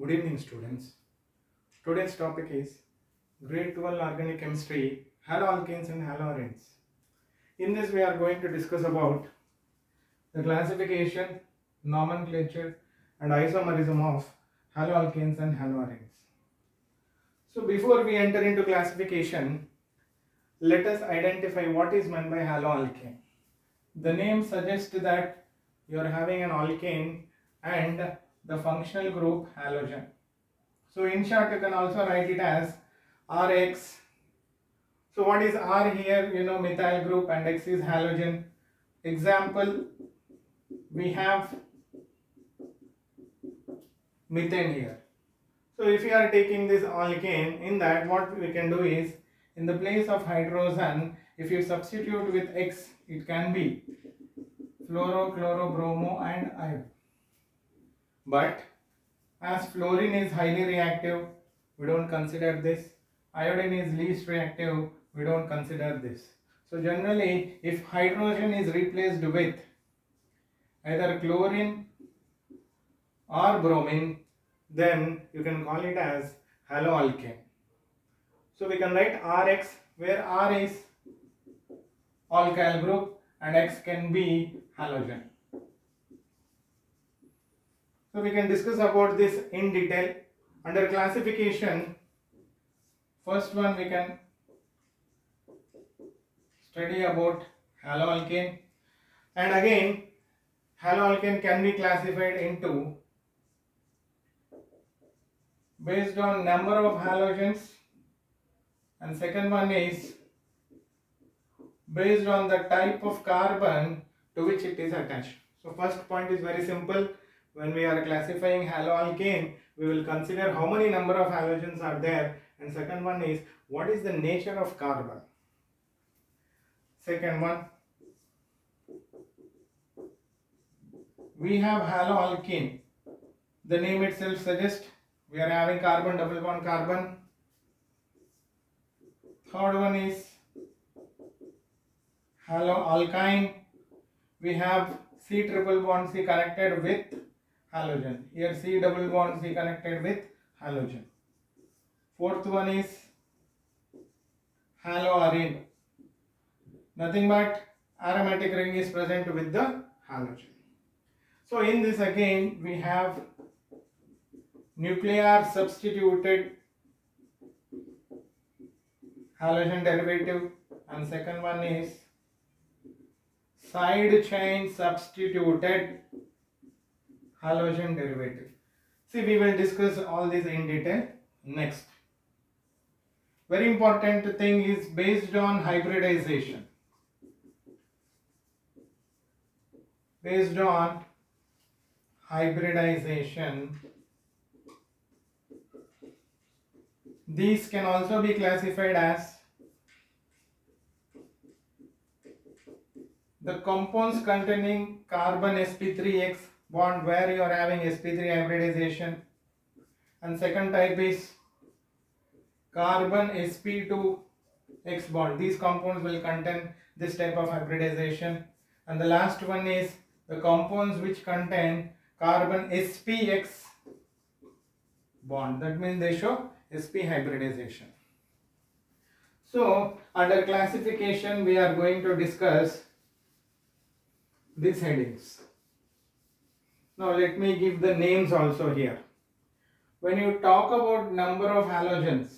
Good evening students. Today's topic is grade 12 organic chemistry haloalkanes and haloarenes. In this we are going to discuss about the classification, nomenclature and isomerism of haloalkanes and haloarenes. So before we enter into classification, let us identify what is meant by haloalkane. The name suggests that you are having an alkane and the functional group halogen. So in short you can also write it as Rx. So what is R here? You know methyl group and X is halogen. Example we have methane here. So if you are taking this alkane in that what we can do is in the place of hydrogen if you substitute with X it can be fluoro, chloro, bromo and iodine. But as fluorine is highly reactive, we don't consider this. Iodine is least reactive, we don't consider this. So generally, if hydrogen is replaced with either chlorine or bromine, then you can call it as haloalkane. So we can write Rx where R is alkyl group and X can be halogen. So we can discuss about this in detail. Under classification, first one we can study about haloalkane and again haloalkane can be classified into based on number of halogens and second one is based on the type of carbon to which it is attached. So first point is very simple. When we are classifying haloalkene, we will consider how many number of halogens are there and second one is what is the nature of carbon. Second one, we have haloalkane. The name itself suggests we are having carbon double bond carbon. Third one is haloalkyne. We have C triple bond C connected with halogen. Here C double bond C connected with halogen. Fourth one is haloarene. Nothing but aromatic ring is present with the halogen. So in this again we have nuclear substituted halogen derivative and second one is side chain substituted halogen derivative. See, we will discuss all these in detail next. Very important thing is based on hybridization. Based on hybridization, these can also be classified as the compounds containing carbon sp3x bond where you are having sp3 hybridization. And second type is carbon sp2 x bond. These compounds will contain this type of hybridization. And the last one is the compounds which contain carbon spx bond. That means they show sp hybridization. So under classification we are going to discuss these headings. Now let me give the names also here. When you talk about number of halogens,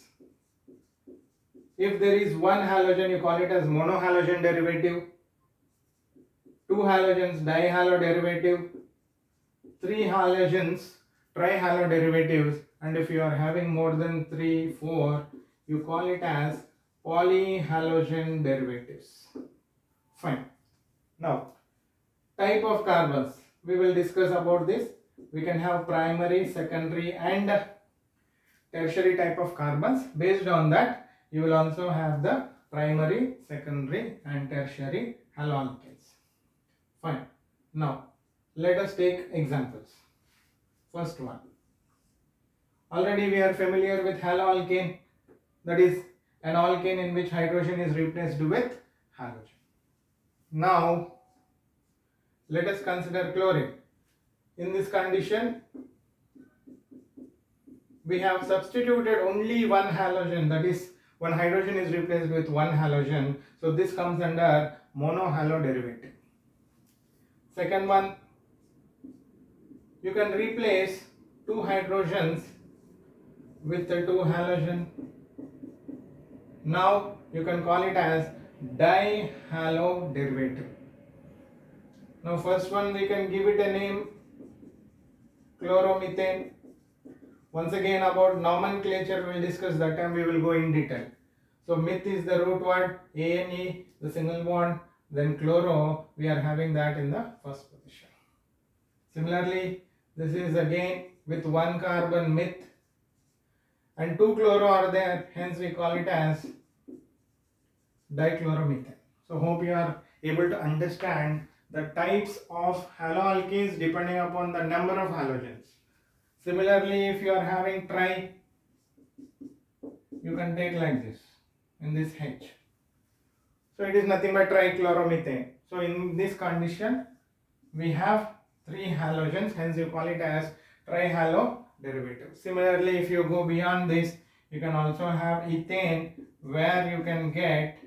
if there is one halogen you call it as monohalogen derivative, two halogens dihalo derivative, three halogens trihalo derivatives and if you are having more than three, four, you call it as polyhalogen derivatives. Fine. Now type of carbons we will discuss about this. We can have primary secondary and tertiary type of carbons. Based on that you will also have the primary secondary and tertiary haloalkanes fine. Now let us take examples. First one. Already we are familiar with haloalkane that is an alkane in which hydrogen is replaced with halogen. Now let us consider chlorine. In this condition, we have substituted only one halogen that is one hydrogen is replaced with one halogen so this comes under monohalo derivative second one you can replace two hydrogens with the two halogen now you can call it as dihalo derivative. Now first one we can give it a name chloromethane. Once again about nomenclature we will discuss that time we will go in detail. So meth is the root word, ANE the single bond, then chloro we are having that in the first position. Similarly this is again with one carbon meth and two chloro are there hence we call it as dichloromethane. So hope you are able to understand the types of haloalkanes depending upon the number of halogens. Similarly if you are having tri you can take like this in this H. So it is nothing but trichloromethane. So in this condition we have three halogens hence you call it as trihalo derivative. Similarly, if you go beyond this, you can also have ethane where you can get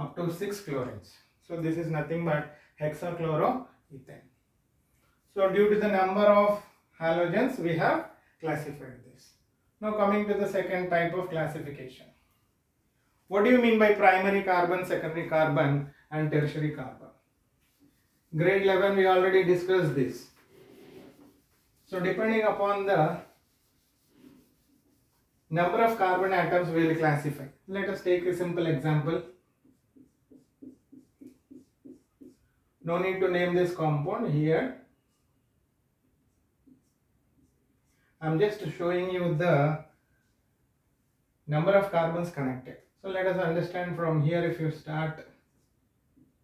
up to 6 chlorines. So this is nothing but hexachloroethane. So due to the number of halogens, we have classified this. Now coming to the second type of classification. What do you mean by primary carbon, secondary carbon and tertiary carbon? Grade 11 we already discussed this. So depending upon the number of carbon atoms we will classify. Let us take a simple example. No need to name this compound here. I am just showing you the number of carbons connected. So let us understand from here if you start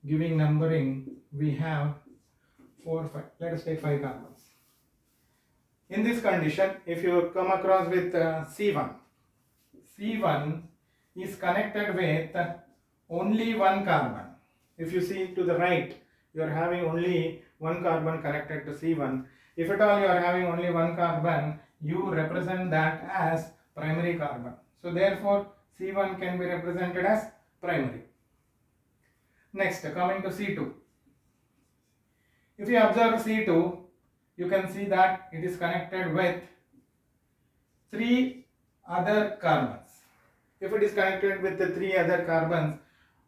giving numbering we have 4 5 let us take 5 carbons in this condition, if you come across with uh, C1, C1 is connected with only one carbon. If you see to the right, you are having only one carbon connected to C1. If at all you are having only one carbon, you represent that as primary carbon. So therefore, C1 can be represented as primary. Next, coming to C2. If you observe C2, you can see that it is connected with three other carbons. If it is connected with the three other carbons,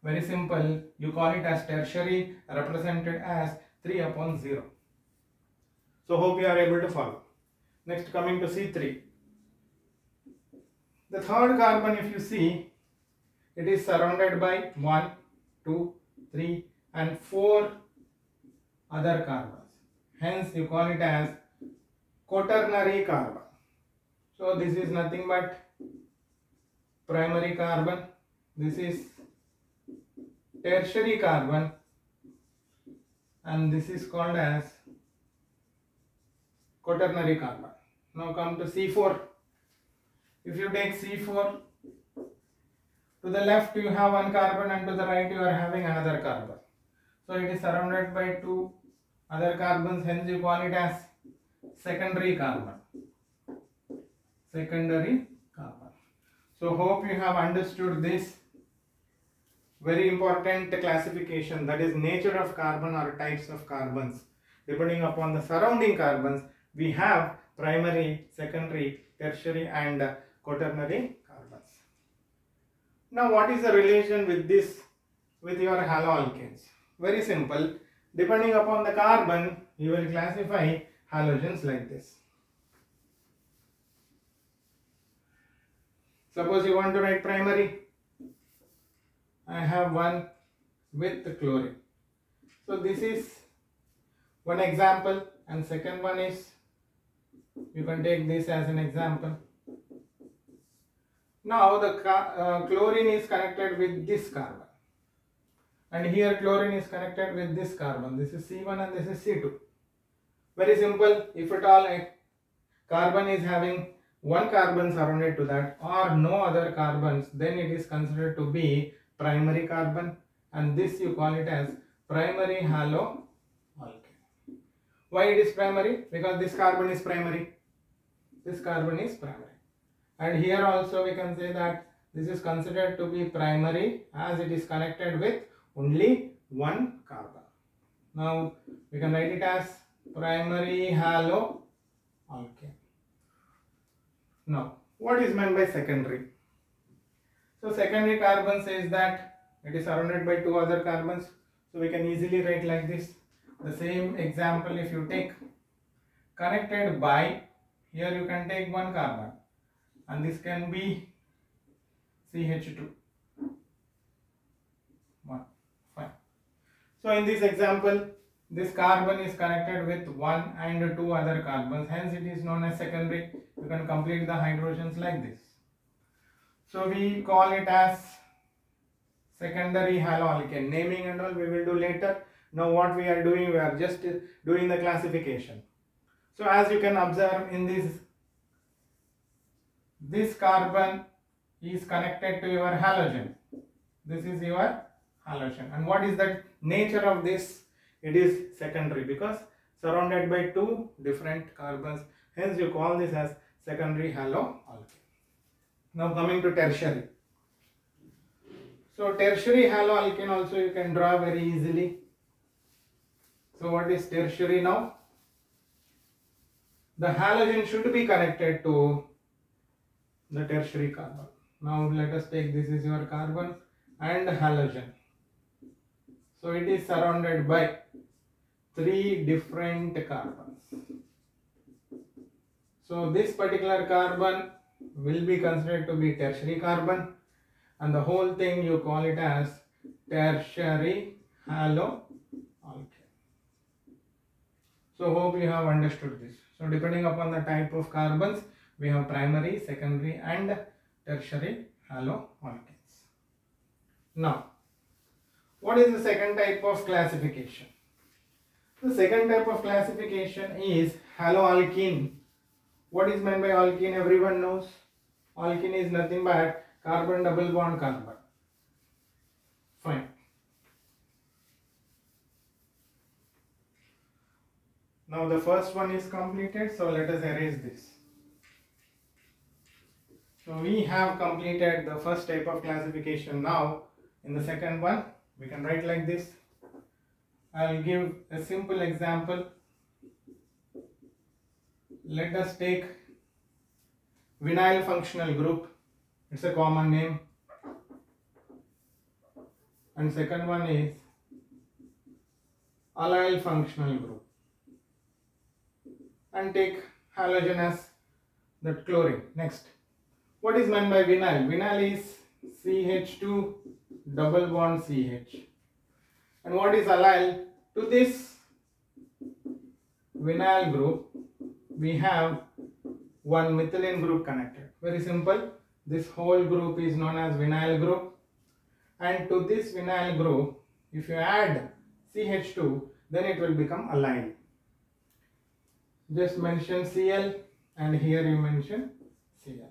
very simple, you call it as tertiary represented as 3 upon 0. So hope you are able to follow. Next coming to C3. The third carbon if you see, it is surrounded by 1, 2, 3 and 4 other carbons. Hence you call it as quaternary carbon. So this is nothing but primary carbon. This is tertiary carbon and this is called as quaternary carbon. Now come to C4. If you take C4, to the left you have one carbon and to the right you are having another carbon. So it is surrounded by two other carbons hence you call it as secondary carbon secondary carbon so hope you have understood this very important classification that is nature of carbon or types of carbons depending upon the surrounding carbons we have primary secondary tertiary and quaternary carbons now what is the relation with this with your haloalkanes very simple Depending upon the carbon, you will classify halogens like this. Suppose you want to write primary. I have one with the chlorine. So this is one example and second one is you can take this as an example. Now the uh, chlorine is connected with this carbon and here chlorine is connected with this carbon this is C1 and this is C2 very simple if at all a carbon is having one carbon surrounded to that or no other carbons then it is considered to be primary carbon and this you call it as primary halo Why it is primary? Because this carbon is primary. This carbon is primary. And here also we can say that this is considered to be primary as it is connected with only one carbon. Now we can write it as primary halo. Now what is meant by secondary? So secondary carbon says that it is surrounded by two other carbons. So we can easily write like this. The same example if you take connected by, here you can take one carbon and this can be CH2. One, fine. So in this example, this carbon is connected with one and two other carbons, hence it is known as secondary. You can complete the hydrogens like this. So we call it as secondary haloalkane. Naming and all we will do later. Now what we are doing, we are just doing the classification. So as you can observe in this, this carbon is connected to your halogen. This is your halogen. And what is the nature of this? It is secondary because surrounded by two different carbons. Hence you call this as secondary haloalkane. Now coming to tertiary. So tertiary haloalkane also you can draw very easily. So what is tertiary now? The halogen should be connected to the tertiary carbon. Now let us take this is your carbon and halogen. So it is surrounded by three different carbons. So this particular carbon will be considered to be tertiary carbon and the whole thing you call it as tertiary halo haloalkane. So hope you have understood this. So depending upon the type of carbons we have primary, secondary and tertiary halo haloalkanes. Now what is the second type of classification? The second type of classification is haloalkene. What is meant by alkene? Everyone knows. Alkene is nothing but carbon double bond carbon. Fine. Now the first one is completed. So let us erase this. So we have completed the first type of classification. Now in the second one we can write like this I'll give a simple example let us take vinyl functional group. It's a common name. And second one is allyl functional group. And take halogen as that chlorine. Next. What is meant by vinyl? Vinyl is ch2 double bond CH. And what is allyl? To this vinyl group, we have one methylene group connected. Very simple. This whole group is known as vinyl group. And to this vinyl group, if you add CH2, then it will become allyl. Just mention Cl and here you mention Cl.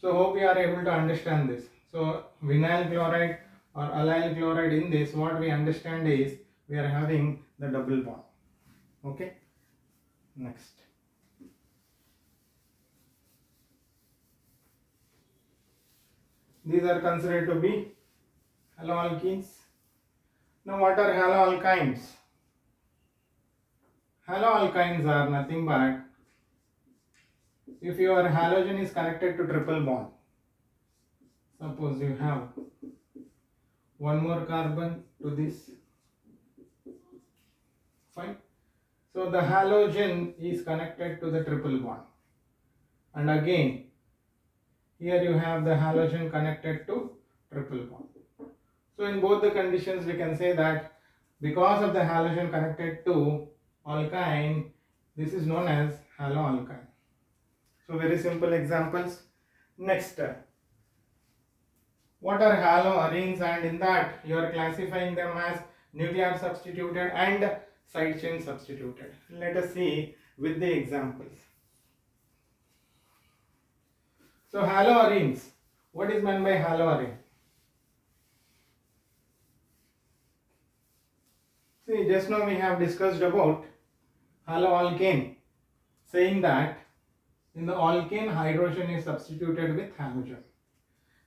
So hope you are able to understand this. So vinyl chloride or allyl chloride in this what we understand is we are having the double bond. Okay. Next. These are considered to be haloalkenes. Now what are haloalkynes? Haloalkynes are nothing but if your halogen is connected to triple bond. Suppose you have one more carbon to this. Fine. So the halogen is connected to the triple bond. And again, here you have the halogen connected to triple bond. So in both the conditions we can say that because of the halogen connected to alkyne, this is known as haloalkyne. So very simple examples. Next, what are haloarenes and in that you are classifying them as nuclear substituted and side chain substituted. Let us see with the examples. So haloarenes, what is meant by haloarene? See See, just now we have discussed about haloalkane, saying that in the alkane hydrogen is substituted with halogen.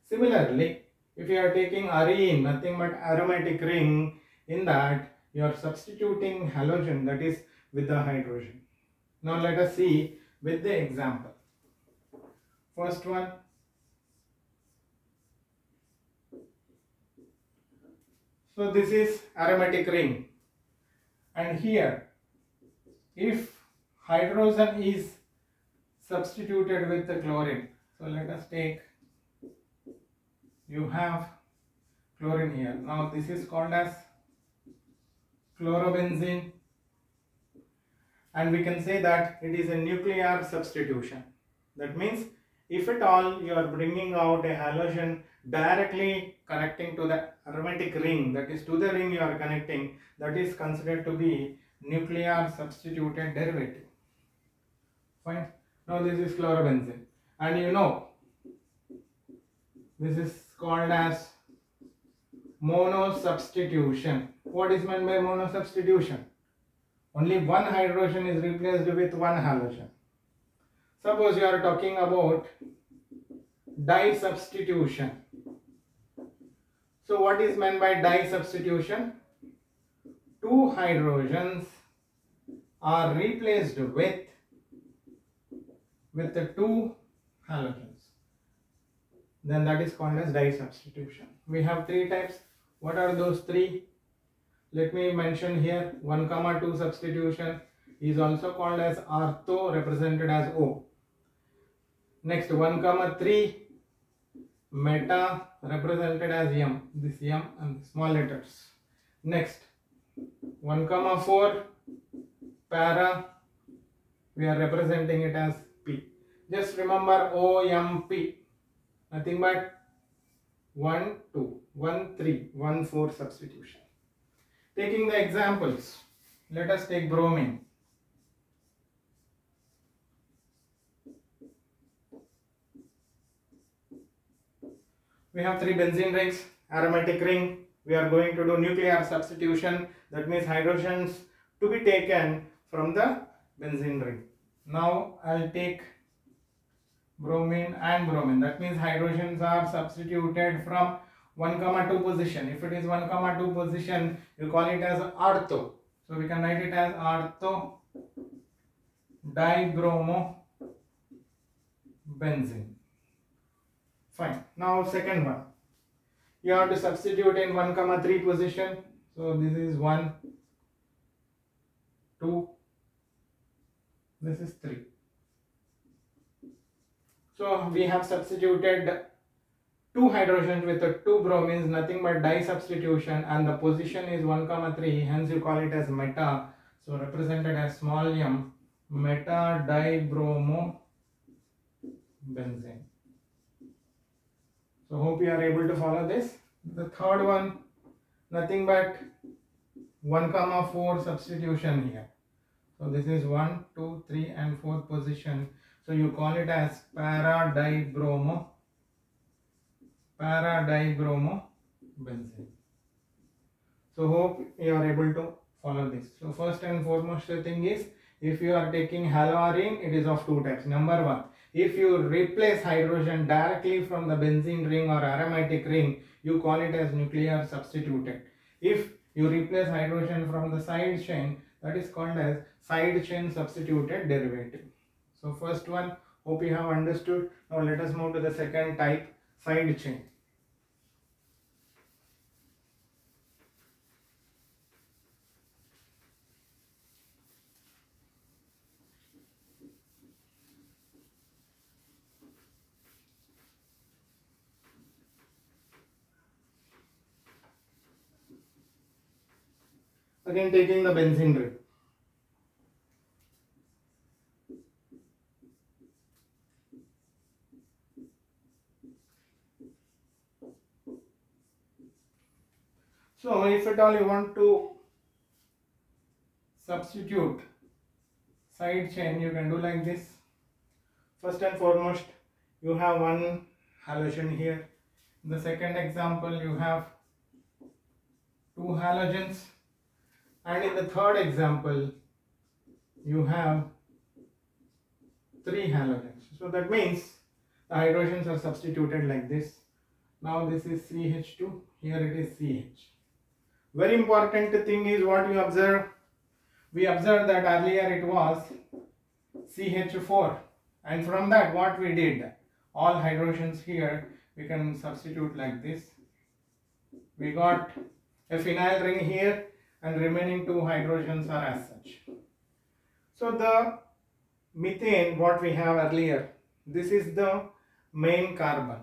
Similarly, if you are taking arene, nothing but aromatic ring, in that you are substituting halogen that is with the hydrogen. Now let us see with the example. First one. So this is aromatic ring and here if hydrogen is substituted with the chlorine. So let us take you have chlorine here. Now this is called as chlorobenzene and we can say that it is a nuclear substitution. That means if at all you are bringing out a halogen directly connecting to the aromatic ring that is to the ring you are connecting that is considered to be nuclear substituted derivative. Fine. Now this is chlorobenzene and you know this is called as monosubstitution. What is meant by monosubstitution? Only one hydrogen is replaced with one halogen. Suppose you are talking about dye disubstitution. So what is meant by dye disubstitution? Two hydrogens are replaced with with the two halogens. Then that is called as dye disubstitution. We have three types. What are those three? Let me mention here 1 comma 2 substitution is also called as ortho represented as O. Next 1 comma 3 meta represented as M. This M and small letters. Next 1 comma 4 para we are representing it as P. Just remember OMP nothing but 1 2 1 3 1 4 substitution. Taking the examples, let us take bromine. We have three benzene rings, aromatic ring. We are going to do nuclear substitution. That means hydrogens to be taken from the benzene ring. Now I'll take bromine and bromine. That means hydrogens are substituted from 1 comma 2 position. If it is 1 comma 2 position, you call it as ortho. So we can write it as ortho dibromo benzene. Fine. Now second one. You have to substitute in 1 comma 3 position. So this is 1, 2, this is 3. So we have substituted two hydrogens with the two bromines, nothing but di substitution and the position is 1 comma 3, hence you call it as meta. So represented as small m, meta dibromo benzene. So hope you are able to follow this. The third one, nothing but 1 comma 4 substitution here. So this is 1, 2, 3 and 4th position. So you call it as para dibromo para dibromo benzene. So hope you are able to follow this. So first and foremost the thing is if you are taking haloarene it is of two types. Number one if you replace hydrogen directly from the benzene ring or aromatic ring you call it as nuclear substituted. If you replace hydrogen from the side chain that is called as side chain substituted derivative. So first one hope you have understood. Now let us move to the second type side chain. Again taking the benzene ring. So if at all you want to substitute side chain you can do like this. First and foremost you have one halogen here. In the second example you have two halogens And in the third example, you have three halogens. So that means the hydrogens are substituted like this. Now this is CH2, here it is CH. Very important thing is what you observe. We observed that earlier it was CH4 and from that what we did, all hydrogens here we can substitute like this. We got a phenyl ring here and remaining two hydrogens are as such. So the methane what we have earlier, this is the main carbon.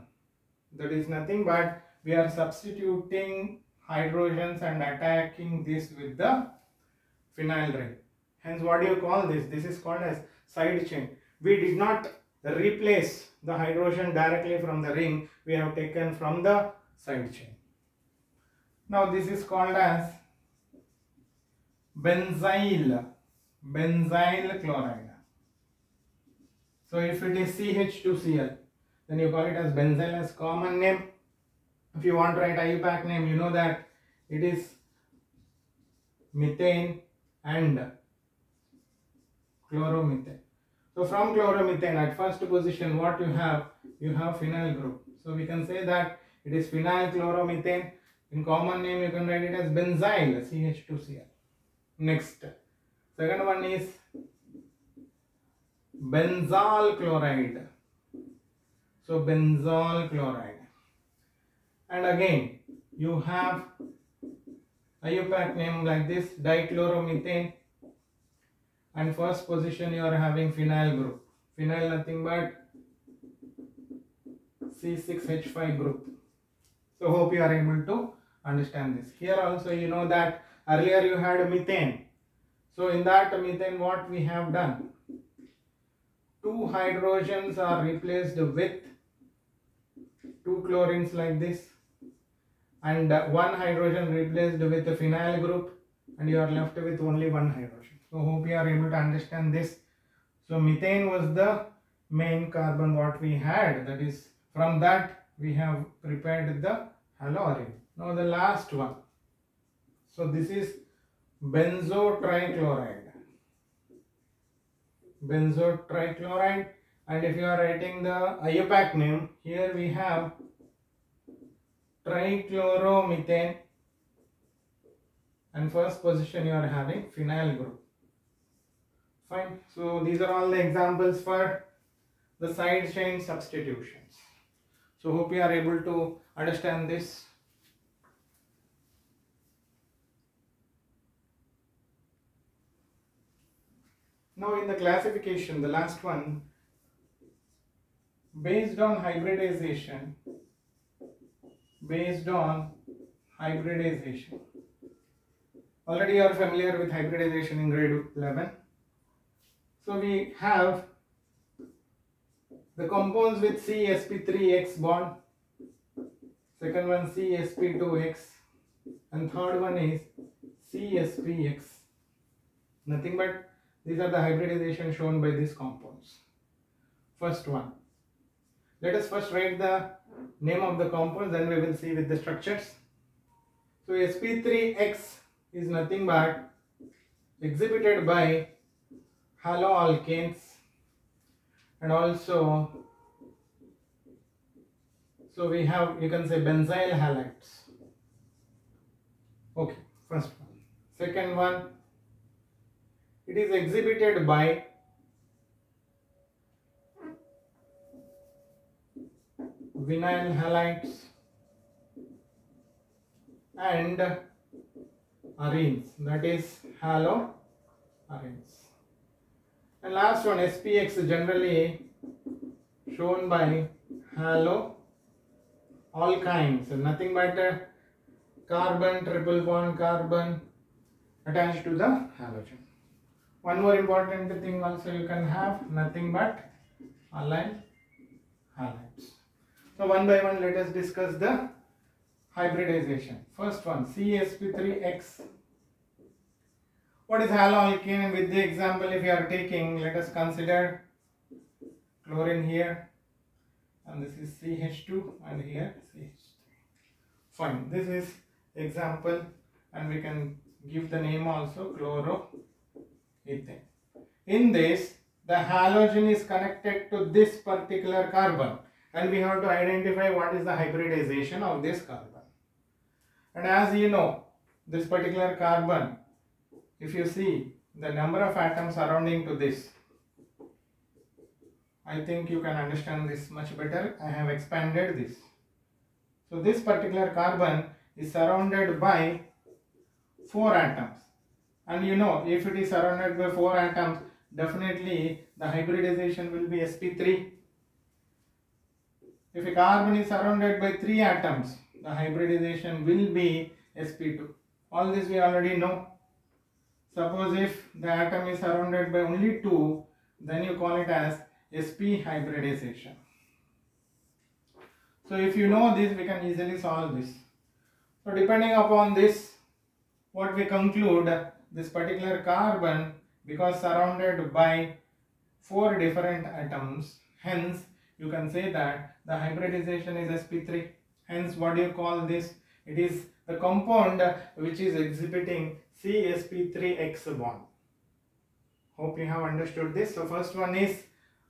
That is nothing but we are substituting hydrogens and attacking this with the phenyl ring. Hence what do you call this? This is called as side chain. We did not replace the hydrogen directly from the ring. We have taken from the side chain. Now this is called as benzyl, benzyl chloride. So if it is CH2Cl, then you call it as benzyl as common name. If you want to write IUPAC name, you know that it is methane and chloromethane. So from chloromethane at first position what you have, you have phenyl group. So we can say that it is phenyl chloromethane. In common name you can write it as benzyl CH2Cl. Next, second one is benzal chloride. So benzal chloride. And again, you have IUPAC name like this dichloromethane and first position you are having phenyl group. Phenyl nothing but C6H5 group. So hope you are able to understand this. Here also you know that earlier you had methane. So in that methane what we have done? Two hydrogens are replaced with two chlorines like this and uh, one hydrogen replaced with a phenyl group and you are left with only one hydrogen. So hope you are able to understand this. So methane was the main carbon what we had that is from that we have prepared the haloarene. Now the last one. So this is benzo trichloride. Benzo trichloride and if you are writing the IUPAC name here we have trichloromethane and first position you are having phenyl group. Fine. So these are all the examples for the side chain substitutions. So hope you are able to understand this now in the classification the last one based on hybridization based on hybridization. Already you are familiar with hybridization in grade 11 so we have the compounds with CsP3x bond. Second one CsP2x and third one is CsPx nothing but these are the hybridization shown by these compounds. First one. Let us first write the name of the compounds then we will see with the structures. So sp3x is nothing but exhibited by haloalkanes and also so we have you can say benzyl halides. Okay first one. Second one it is exhibited by vinyl halides and arenes. That is halo arenes. And last one spx generally shown by halo alkynes nothing but carbon triple bond carbon attached to the halogen one more important thing also you can have nothing but allyl halides so one by one let us discuss the hybridization. First one CsP3X. What is haloalkane? With the example if you are taking let us consider chlorine here and this is CH2 and here CH3. Fine. This is example and we can give the name also chloroethane. In this, the halogen is connected to this particular carbon and we have to identify what is the hybridization of this carbon. And as you know, this particular carbon, if you see the number of atoms surrounding to this, I think you can understand this much better. I have expanded this. So this particular carbon is surrounded by 4 atoms. And you know, if it is surrounded by 4 atoms, definitely the hybridization will be sp3. If a carbon is surrounded by 3 atoms, the hybridization will be sp2. All this we already know. Suppose if the atom is surrounded by only 2, then you call it as sp hybridization. So if you know this, we can easily solve this. So depending upon this, what we conclude, this particular carbon, because surrounded by four different atoms, hence you can say that the hybridization is sp3. Hence what do you call this? It is the compound which is exhibiting CsP3X bond. Hope you have understood this. So first one is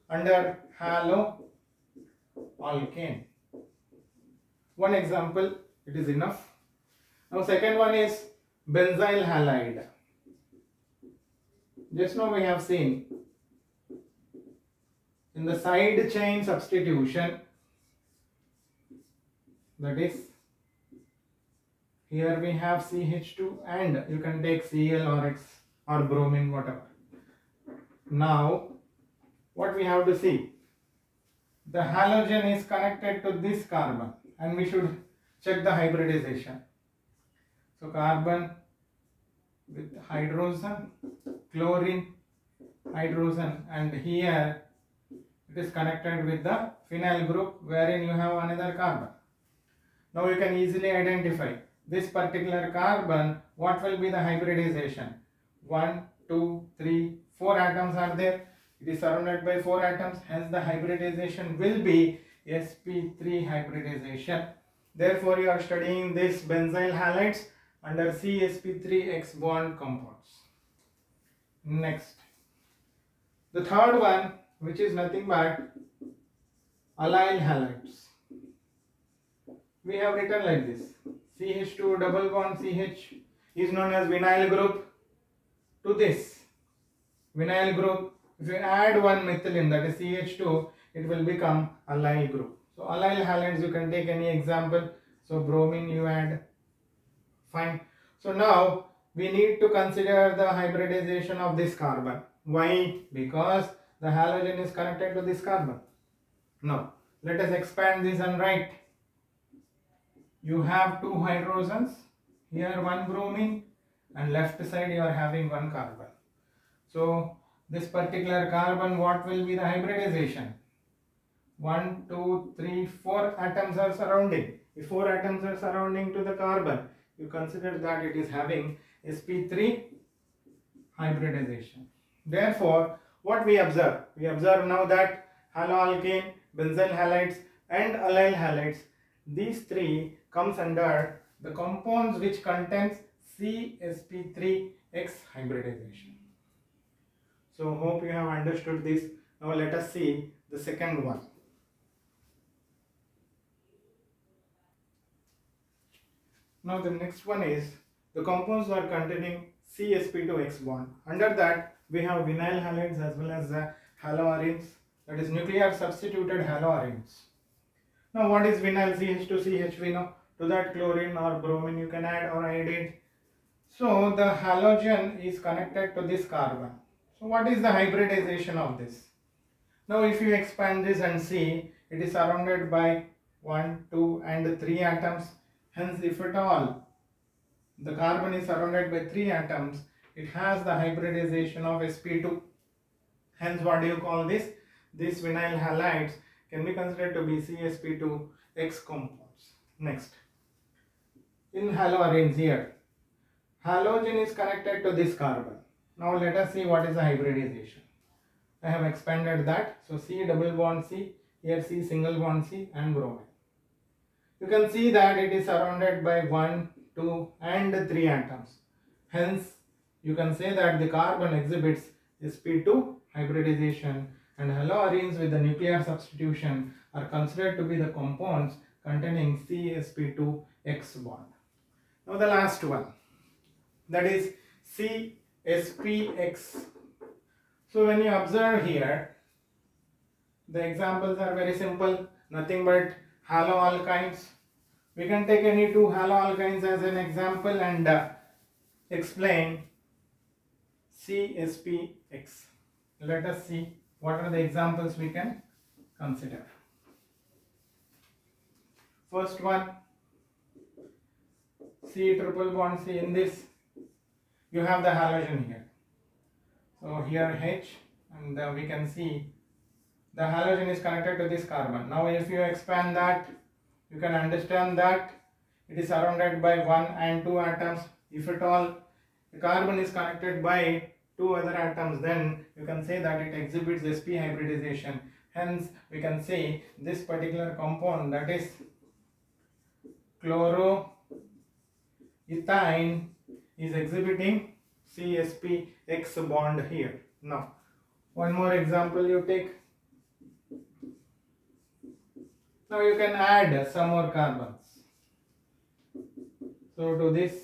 under halo alkane. One example, it is enough. Now second one is benzyl halide. Just now we have seen in the side chain substitution that is here we have CH2 and you can take Cl or X or bromine whatever. Now what we have to see the halogen is connected to this carbon and we should check the hybridization. So carbon with hydrogen, chlorine, hydrogen and here it is connected with the phenyl group wherein you have another carbon. Now you can easily identify this particular carbon what will be the hybridization. 1, 2, 3, 4 atoms are there. It is surrounded by 4 atoms hence the hybridization will be sp3 hybridization. Therefore you are studying this benzyl halides under CsP3X bond compounds. Next. The third one which is nothing but allyl halides. We have written like this. CH2 double bond CH is known as vinyl group to this vinyl group. If you add one methylene that is CH2 it will become allyl group. So allyl halides you can take any example. So bromine you add fine. So now we need to consider the hybridization of this carbon. Why? Because the halogen is connected to this carbon. Now, let us expand this and write. You have two hydrogens, here one bromine and left side you are having one carbon. So, this particular carbon, what will be the hybridization? 1, 2, 3, 4 atoms are surrounding. If 4 atoms are surrounding to the carbon, you consider that it is having sp3 hybridization. Therefore, what we observe? We observe now that haloalkane, benzyl halides and allyl halides, these three comes under the compounds which contains CsP3X hybridization. So hope you have understood this. Now let us see the second one. Now the next one is the compounds are containing CsP2X bond. Under that we have vinyl halides as well as uh, the haloarenes that is nuclear substituted haloarenes. Now what is vinyl CH2CH we know to that chlorine or bromine you can add or iodine. So the halogen is connected to this carbon. So what is the hybridization of this? Now if you expand this and see it is surrounded by 1, 2 and 3 atoms. Hence if at all the carbon is surrounded by 3 atoms it has the hybridization of sp2 hence what do you call this? These vinyl halides can be considered to be csp2x compounds. Next. In haloarenes here halogen is connected to this carbon. Now let us see what is the hybridization. I have expanded that. So c double bond c here c single bond c and bromine you can see that it is surrounded by 1 2 and 3 atoms Hence, you can say that the carbon exhibits sp2 hybridization and haloarenes with the nuclear substitution are considered to be the compounds containing CsP2X bond. Now the last one that is CsPX. So when you observe here, the examples are very simple, nothing but haloalkynes. We can take any two haloalkynes as an example and uh, explain Csp-X. Let us see what are the examples we can consider. First one, C triple bond C in this, you have the halogen here. So here H and uh, we can see the halogen is connected to this carbon. Now if you expand that, you can understand that it is surrounded by one and two atoms. If at all the carbon is connected by two other atoms, then you can say that it exhibits sp hybridization. Hence, we can say this particular compound that is chloroethyne is exhibiting Csp-X bond here. Now, one more example you take. Now you can add some more carbons. So to this,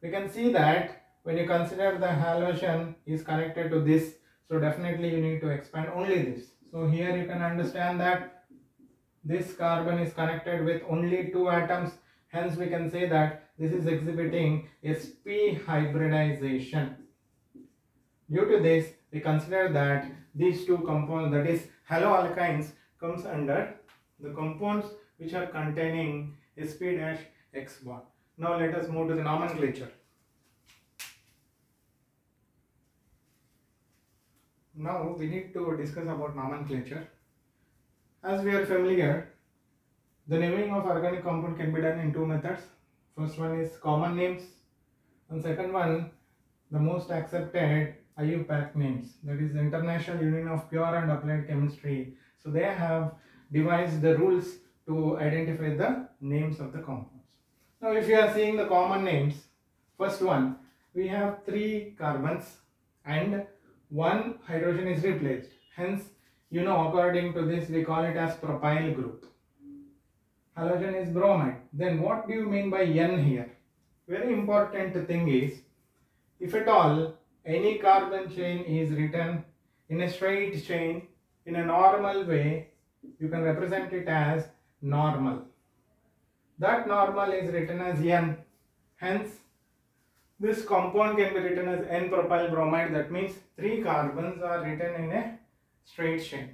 we can see that when you consider the halogen is connected to this, so definitely you need to expand only this. So here you can understand that this carbon is connected with only two atoms, hence we can say that this is exhibiting sp hybridization. Due to this, we consider that these two compounds, that is haloalkynes, comes under the compounds which are containing sp dash x bond. Now let us move to the nomenclature. Now we need to discuss about nomenclature. As we are familiar, the naming of organic compound can be done in two methods. First one is common names and second one the most accepted IUPAC names that is International Union of Pure and Applied Chemistry. So they have devised the rules to identify the names of the compounds. Now if you are seeing the common names, first one we have three carbons and one hydrogen is replaced. Hence, you know, according to this, we call it as propyl group. Halogen is bromide. Then what do you mean by N here? Very important thing is, if at all any carbon chain is written in a straight chain in a normal way, you can represent it as normal. That normal is written as N. Hence, this compound can be written as N-propyl bromide. That means three carbons are written in a straight chain.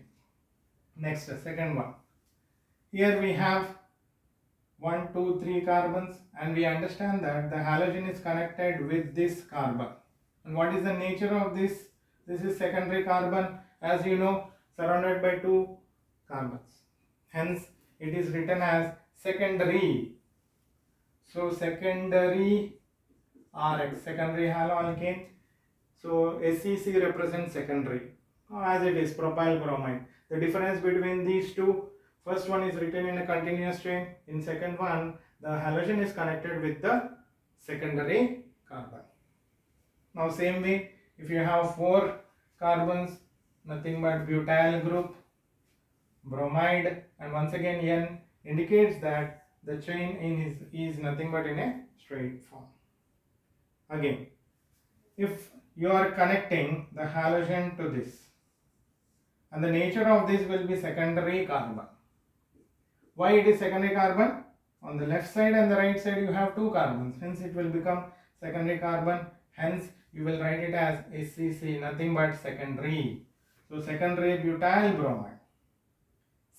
Next, the second one. Here we have one, two, three carbons and we understand that the halogen is connected with this carbon. And what is the nature of this? This is secondary carbon as you know surrounded by two carbons. Hence, it is written as secondary. So, secondary Rx secondary haloalkane. So SEC represents secondary as it is propyl bromide. The difference between these two, first one is written in a continuous chain, in second one the halogen is connected with the secondary carbon. Now same way if you have four carbons nothing but butyl group, bromide and once again N indicates that the chain in is, is nothing but in a straight form. Again, if you are connecting the halogen to this and the nature of this will be secondary carbon. Why it is secondary carbon? On the left side and the right side you have two carbons, hence it will become secondary carbon, hence you will write it as SEC, nothing but secondary. So secondary butyl bromide.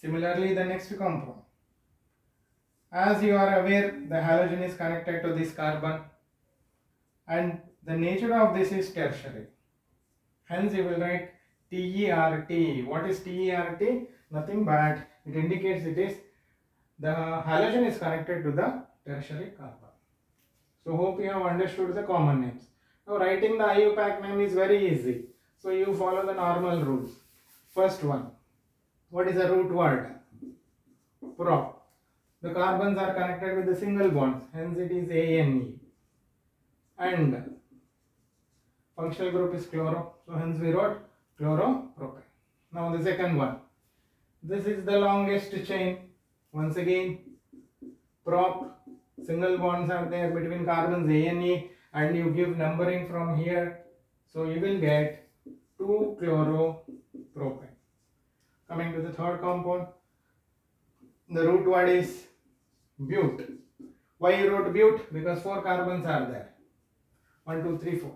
Similarly the next compound. As you are aware, the halogen is connected to this carbon and the nature of this is tertiary. Hence you will write TERT. What is TERT? Nothing but it indicates it is the halogen is connected to the tertiary carbon. So hope you have understood the common names. Now writing the IUPAC name is very easy. So you follow the normal rules. First one. What is the root word? Pro. The carbons are connected with the single bonds. Hence it is ANE and E. And functional group is chloro. So hence we wrote chloropropane. Now the second one. This is the longest chain. Once again, prop single bonds are there between carbons A and E and you give numbering from here. So you will get 2 chloropropane. The third compound, the root word is but. Why you wrote but? Because four carbons are there. 1, 2, 3, 4.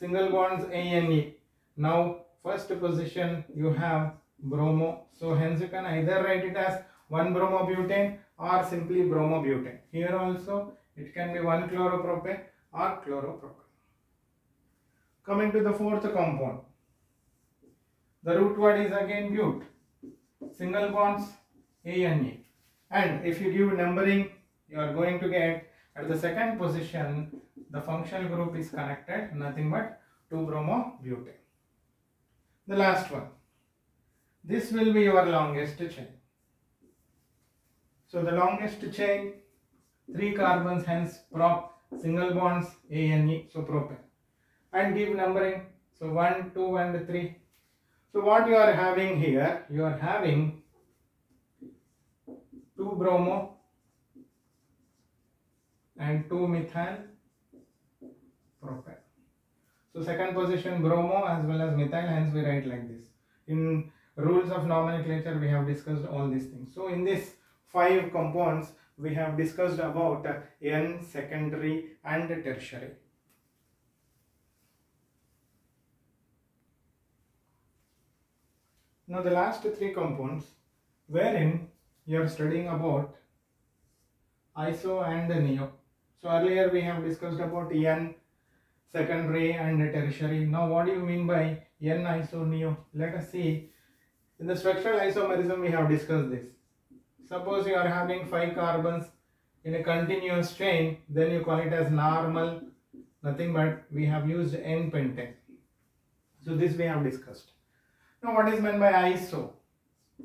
Single bonds A and E. Now first position you have bromo. So hence you can either write it as 1 bromobutane or simply bromobutane. Here also it can be 1 chloropropane or chloropropane. Coming to the fourth compound. The root word is again but. Single bonds A and E. And if you give numbering, you are going to get at the second position, the functional group is connected, nothing but 2-bromobutane. The last one. This will be your longest chain. So the longest chain, 3 carbons, hence prop, single bonds A and E, so propane. And give numbering, so 1, 2 and 3. So what you are having here, you are having 2 bromo and 2 methyl propane. So second position bromo as well as methyl hence we write like this. In rules of nomenclature we have discussed all these things. So in this five compounds we have discussed about N secondary and tertiary. Now the last three compounds wherein you are studying about iso and neo. So earlier we have discussed about N secondary and tertiary. Now what do you mean by N iso neo? Let us see. In the structural isomerism we have discussed this. Suppose you are having 5 carbons in a continuous chain then you call it as normal nothing but we have used N-pentane. So this we have discussed. Now what is meant by iso?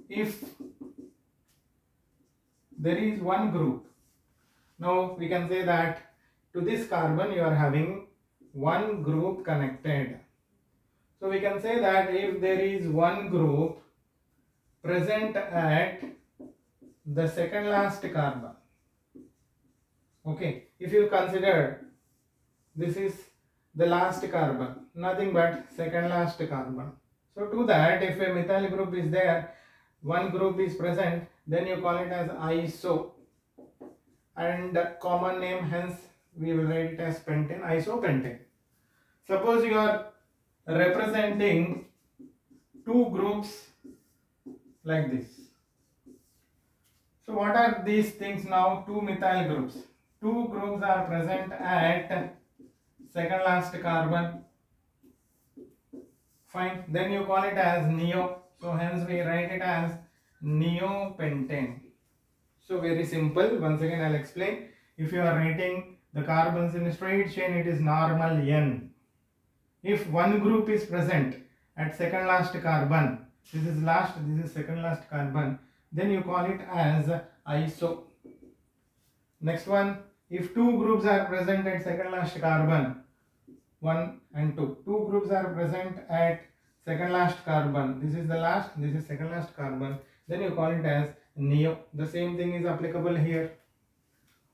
If there is one group. Now we can say that to this carbon you are having one group connected. So we can say that if there is one group present at the second last carbon. Okay, if you consider this is the last carbon, nothing but second last carbon. So to that if a methyl group is there, one group is present, then you call it as iso and common name hence we will write it as pentane, isopentane. Suppose you are representing two groups like this. So what are these things now? Two methyl groups. Two groups are present at second last carbon. Fine. Then you call it as neo. So hence we write it as neopentane. So very simple. Once again I'll explain. If you are writing the carbons in a straight chain, it is normal N. If one group is present at second last carbon, this is last, this is second last carbon, then you call it as iso. Next one, if two groups are present at second last carbon, 1 and 2, two groups are present at second last carbon, this is the last, this is second last carbon, then you call it as neo. The same thing is applicable here.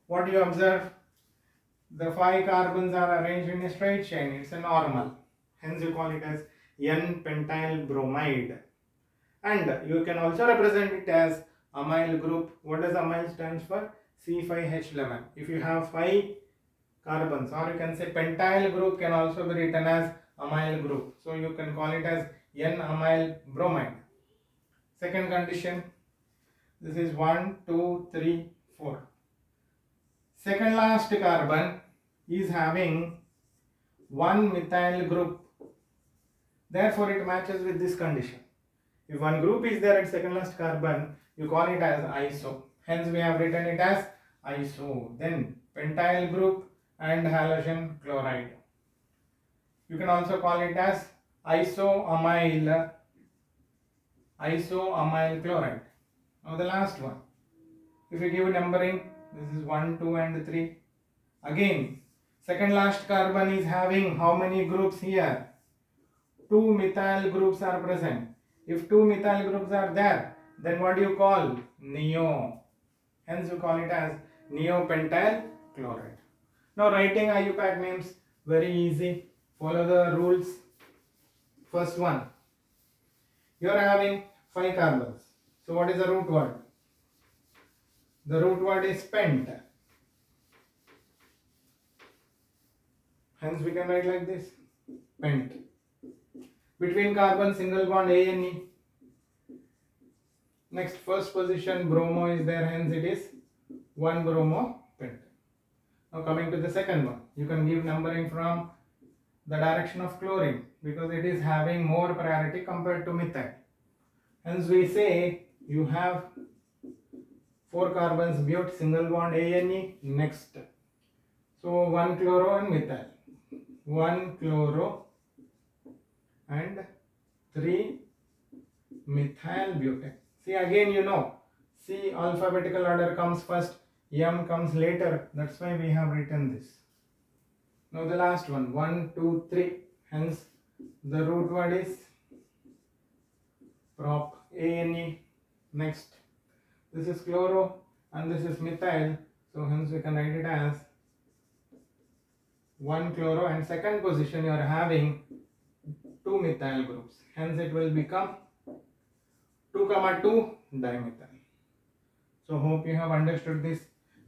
What do you observe? The five carbons are arranged in a straight chain. It's a normal. Hence you call it as N-pentyl bromide. And you can also represent it as amyl group. What does amyl stands for? C5H11. If you have five carbons or you can say pentyl group can also be written as amyl group. So you can call it as N-amyl bromide. Second condition, this is 1, 2, 3, 4. Second last carbon is having one methyl group. Therefore, it matches with this condition. If one group is there at second last carbon, you call it as iso. Hence, we have written it as iso. Then, pentyl group and halogen chloride. You can also call it as isoamyl isoamyl chloride. Now the last one. If you give a numbering, this is 1, 2 and 3. Again, Second last carbon is having how many groups here? Two methyl groups are present. If two methyl groups are there, then what do you call? Neo. Hence you call it as neopentyl chloride. Now writing IUPAC names very easy. Follow the rules. First one. You are having five carbons. So what is the root word? The root word is pent. Hence we can write like this. Pent. Between carbon single bond A and E. Next first position bromo is there hence it is 1 bromo. Now coming to the second one. You can give numbering from the direction of chlorine because it is having more priority compared to methyl. Hence we say you have four carbons but single bond A and E next. So one chloro and methyl. One chloro and three methyl butane. See again you know see alphabetical order comes first, M comes later. That's why we have written this. Now the last one, 1, 2, 3. Hence the root word is prop ANE. Next, this is chloro and this is methyl. So hence we can write it as 1 chloro and second position you are having 2 methyl groups. Hence it will become 2 comma 2 dimethyl. So hope you have understood this.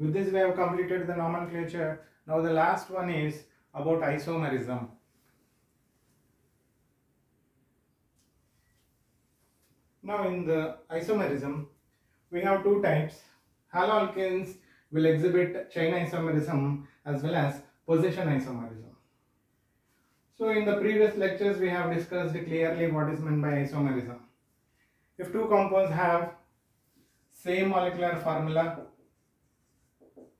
With this we have completed the nomenclature. Now the last one is about isomerism. Now in the isomerism, we have two types. Haloalkanes will exhibit chain isomerism as well as position isomerism. So in the previous lectures, we have discussed clearly what is meant by isomerism. If two compounds have same molecular formula,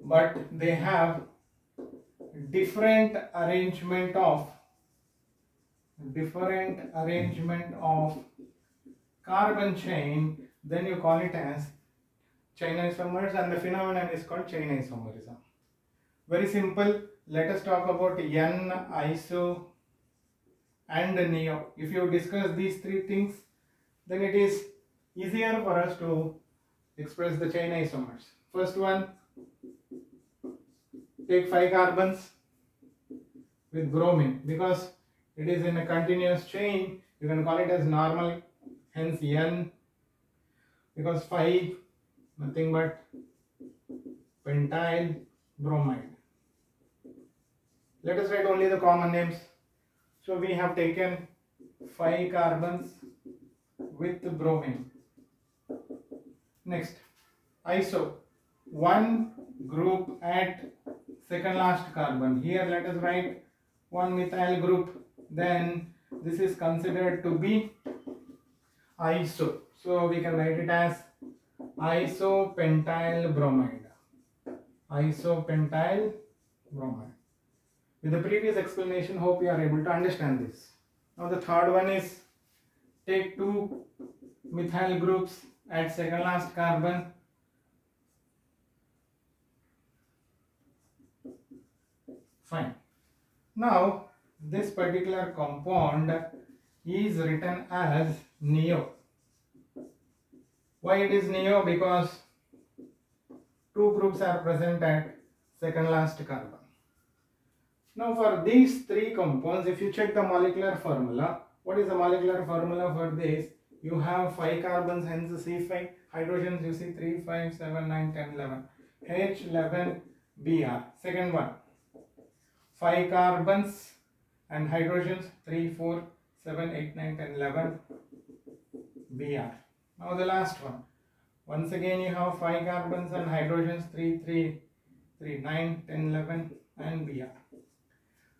but they have different arrangement of different arrangement of carbon chain then you call it as chain isomers and the phenomenon is called chain isomerism. Very simple. Let us talk about n iso and neo. If you discuss these three things then it is easier for us to express the chain isomers. First one take 5 carbons with bromine because it is in a continuous chain. You can call it as normal hence n because 5 nothing but pentyl bromide. Let us write only the common names. So we have taken 5 carbons with bromine. Next iso. One group at second last carbon. Here let us write one methyl group. Then this is considered to be iso. So we can write it as isopentyl bromide. Isopentyl bromide. With the previous explanation hope you are able to understand this. Now the third one is take two methyl groups at second last carbon fine. Now this particular compound is written as neo. Why it is neo? Because two groups are present at second last carbon. Now for these three compounds if you check the molecular formula what is the molecular formula for this? You have 5 carbons hence C5 hydrogens you see 3 5 7 9 10 11 H11 Br second one 5 carbons and hydrogens 3 4 7 8 9 10 11 Br. Now the last one. Once again you have 5 carbons and hydrogens 3 3 3 9 10 11 and Br.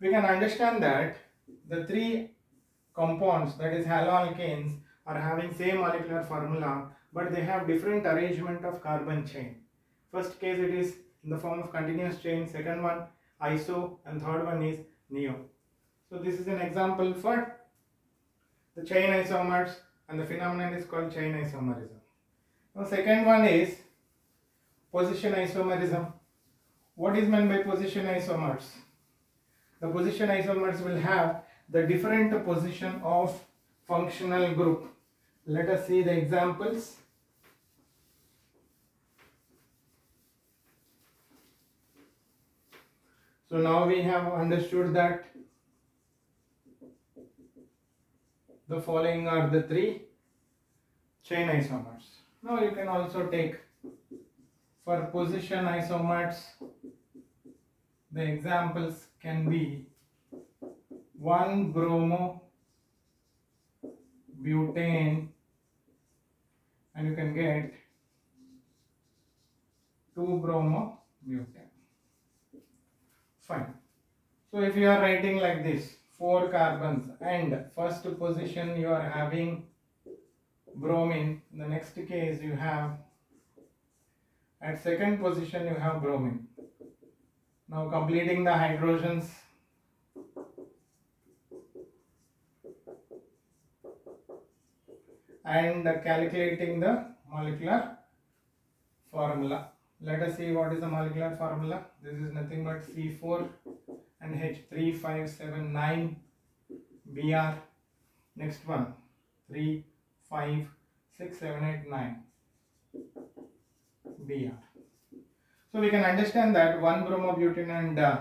We can understand that the three compounds that is haloalkanes are having same molecular formula but they have different arrangement of carbon chain. First case it is in the form of continuous chain, second one iso and third one is neo. So this is an example for the chain isomers and the phenomenon is called chain isomerism. Now second one is position isomerism. What is meant by position isomers? the position isomers will have the different position of functional group. Let us see the examples. So now we have understood that the following are the three chain isomers. Now you can also take for position isomers the examples can be 1 bromo butane and you can get 2 bromo butane fine. So if you are writing like this four carbons and first position you are having bromine the next case you have at second position you have bromine. Now completing the hydrogens. And calculating the molecular formula. Let us see what is the molecular formula. This is nothing but C4 and H3579 Br. Next one 3, 5, 6, 7, 8, 9 Br. So we can understand that 1 bromobutane and uh,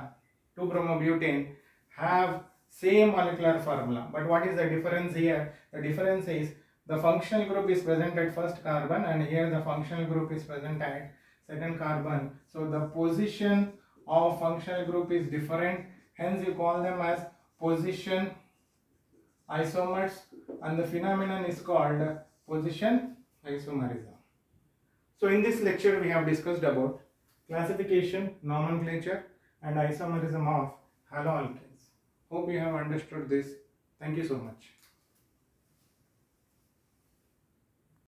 2 bromobutane have same molecular formula. But what is the difference here? The difference is the functional group is present at first carbon and here the functional group is present at second carbon. So the position of functional group is different. Hence you call them as position isomers and the phenomenon is called position isomerism. So in this lecture we have discussed about classification, nomenclature and isomerism of haloalkanes. Hope you have understood this. Thank you so much.